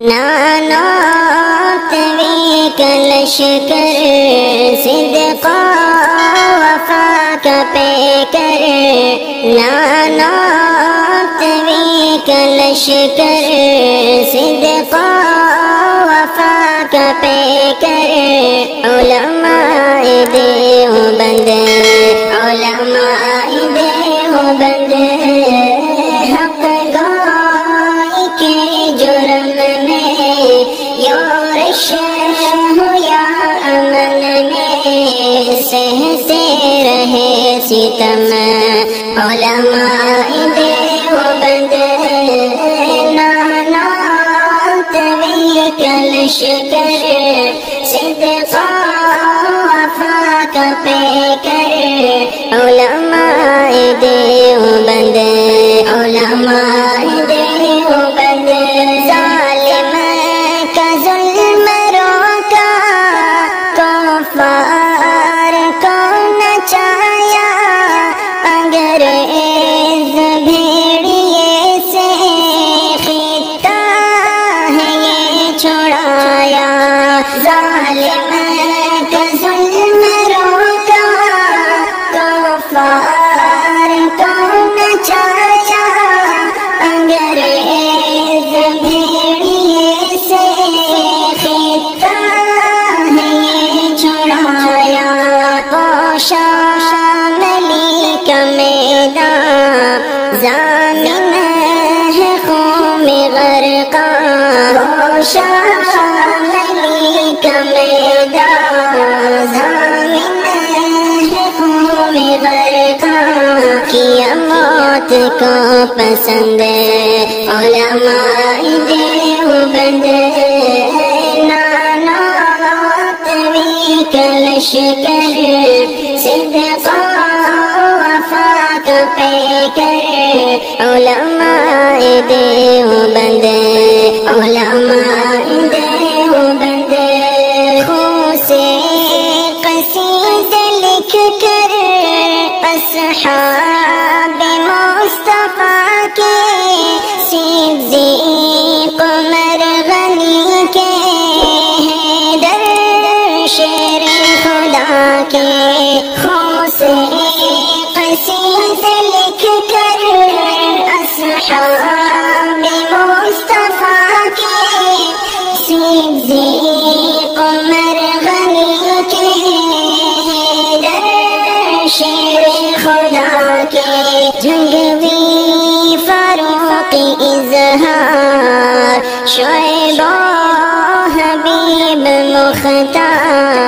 نانات بيك لشكر صدقا وفاك بكر نانات بيك لشكر सहते रहे सितम ओलमाए देवबंद नाना तवी कलश कर सिद्का موت کو پسند علماء دیو بند نانا آتوی کلش کر صدقا وفا کپے کر علماء دیو بند علماء دیو بند خوصے قصید لکھ کر اصحاب के खून से कसीद लिख कर असहाब मुस्तफा के सिद्दीक मरगनी के हैदर शेर खुदा के जंगवी फारूक इजहार शोएबो हबीब मुख्तार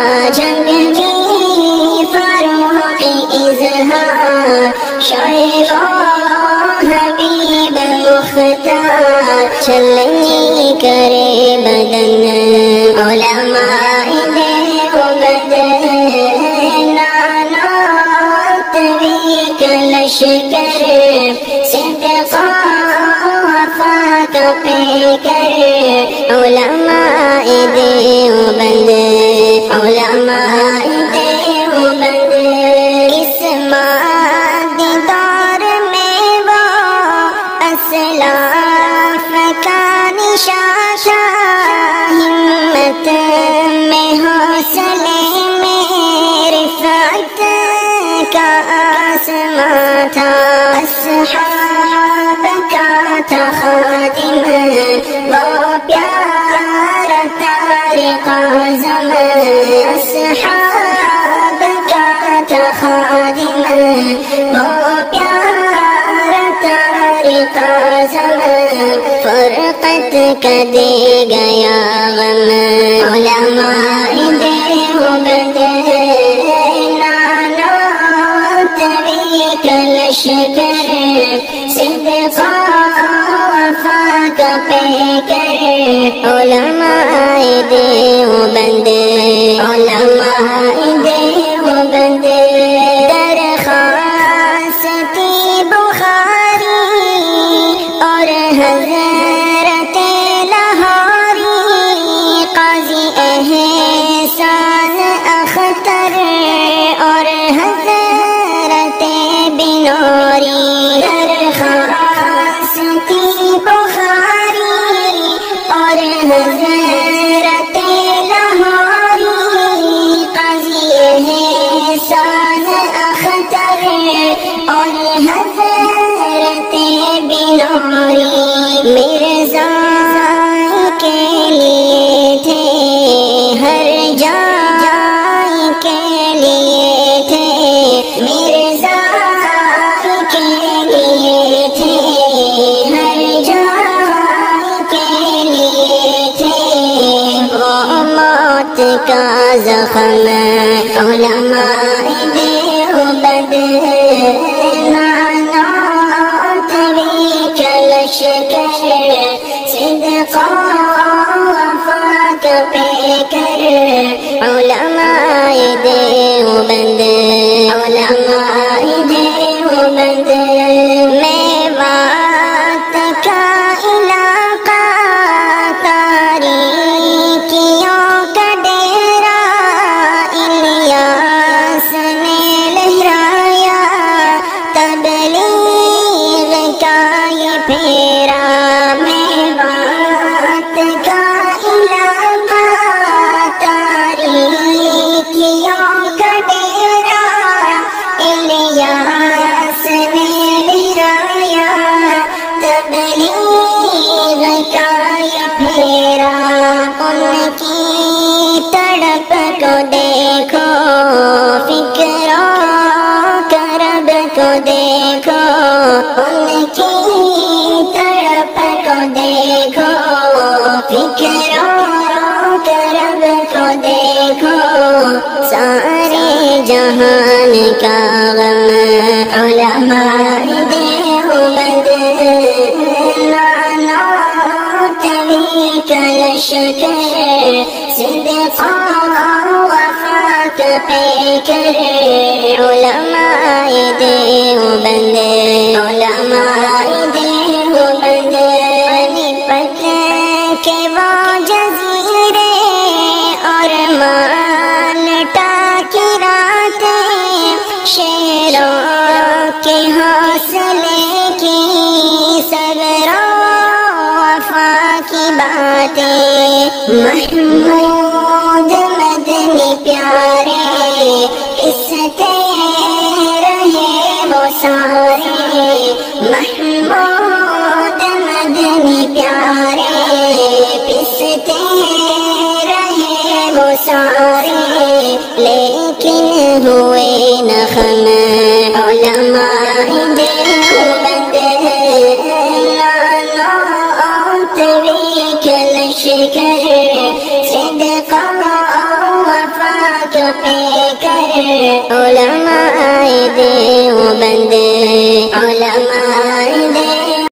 चलनी करे बदन उलमाए देवबंद नाना तवी कलश कर सिद्का वफा का पे कर उलमाए देवबंद का आसमां था असहाब का था खादिम वो प्यारा तारिक आज़म असहाब का था खादिम वो प्यारा तारिक आज़म फरकत का दे गया गम उलमाए لك الشكر صدقا وفاك پیکر علماء دیوبند علماء دیوبند نوری درخواست کی بخاری اور حضرت لاہوری قضی ہے سان اختر اور حضرت بنوری، میرے زخم علماء کرم علماء دیوبند نانا تبی کلشک صدقا وفاق پیکر علماء دیوبند علماء محمود مدنی پیارے عزت رہے وہ سارے۔ محمود مدنی پیارے پستے رہے وہ سارے۔ لیکن ہوئے نخم علماء دے